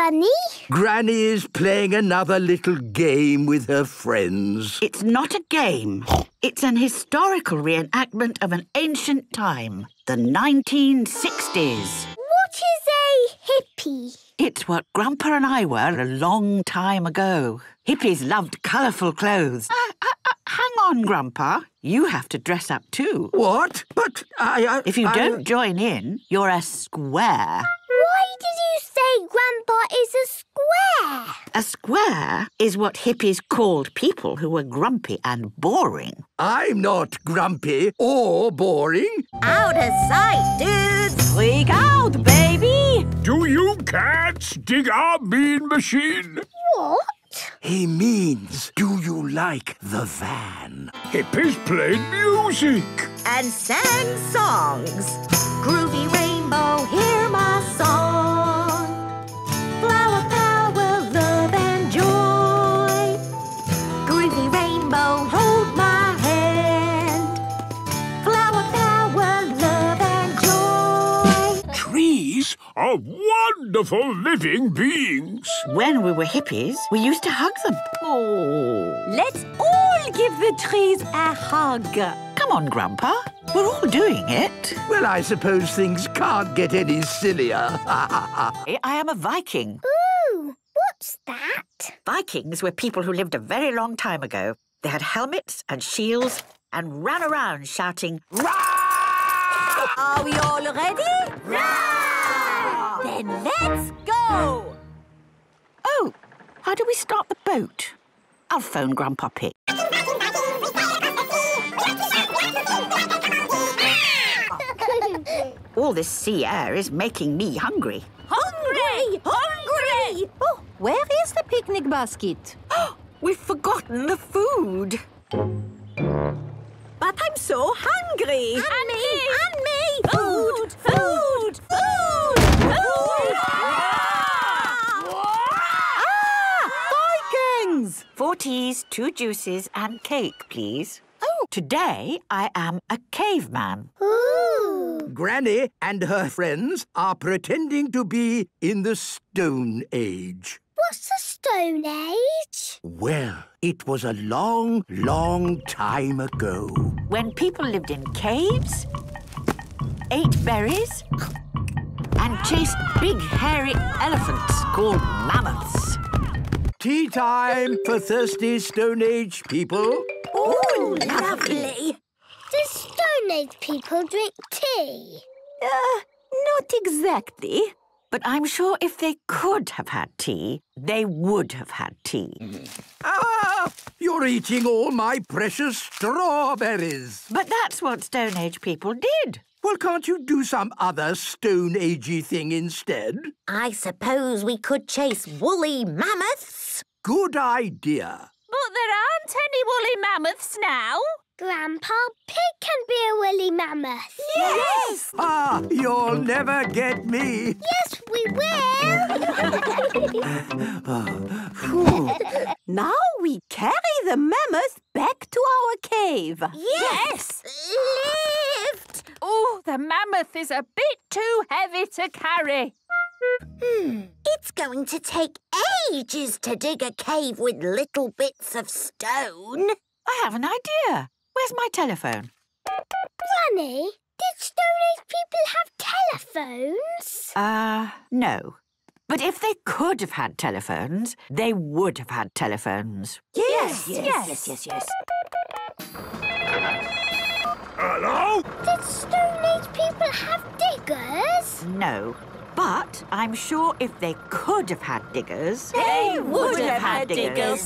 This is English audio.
funny? Granny is playing another little game with her friends. It's not a game. It's an historical reenactment of an ancient time, the 1960s. What is a hippie? It's what Grandpa and I were a long time ago. Hippies loved colourful clothes. Uh, uh, uh, hang on, Grandpa. You have to dress up too. What? But I... I if you I... don't join in, you're a square. Why did you say Grandpa is a square? A square is what hippies called people who were grumpy and boring. I'm not grumpy or boring. Out of sight, dudes! Freak out, baby! Do you cats dig our bean machine? What? He means, do you like the van? Hippies played music. And sang songs. Trees are wonderful living beings. When we were hippies, we used to hug them. Oh. Let's all give the trees a hug. Come on, Grandpa. We're all doing it. Well, I suppose things can't get any sillier. I am a Viking. Ooh, what's that? Vikings were people who lived a very long time ago. They had helmets and shields and ran around shouting, Rah! Are we all ready? Rah! Then let's go! Oh, how do we start the boat? I'll phone Grandpa Pig. All this sea air is making me hungry. Hungry! Hungry! Oh, where is the picnic basket? We've forgotten the food. But I'm so hungry. And, and me. me. And me. Food! Food! Food! Four teas, two juices and cake, please. Oh, today I am a caveman. Ooh. Granny and her friends are pretending to be in the Stone Age. What's the Stone Age? Well, it was a long, long time ago. When people lived in caves, ate berries, and chased big hairy elephants called mammoths. Tea time for thirsty Stone Age people. Oh, lovely. Do Stone Age people drink tea? Uh, not exactly. But I'm sure if they could have had tea, they would have had tea. Ah! You're eating all my precious strawberries. But that's what Stone Age people did. Well, can't you do some other Stone Agey thing instead? I suppose we could chase woolly mammoths. Good idea. But there aren't any woolly mammoths now. Grandpa Pig can be a woolly mammoth. Yes! Ah, you'll never get me. Yes, we will. Now we carry the mammoth back to our cave. yes. Lift. Oh, the mammoth is a bit too heavy to carry. Hmm. It's going to take ages to dig a cave with little bits of stone. I have an idea. Where's my telephone? Granny, did Stone Age people have telephones? Uh, no. But if they could have had telephones, they would have had telephones. Yes, yes, yes, yes, yes. Hello? Did Stone Age people have diggers? No. But I'm sure if they could have had diggers, They would have had diggers.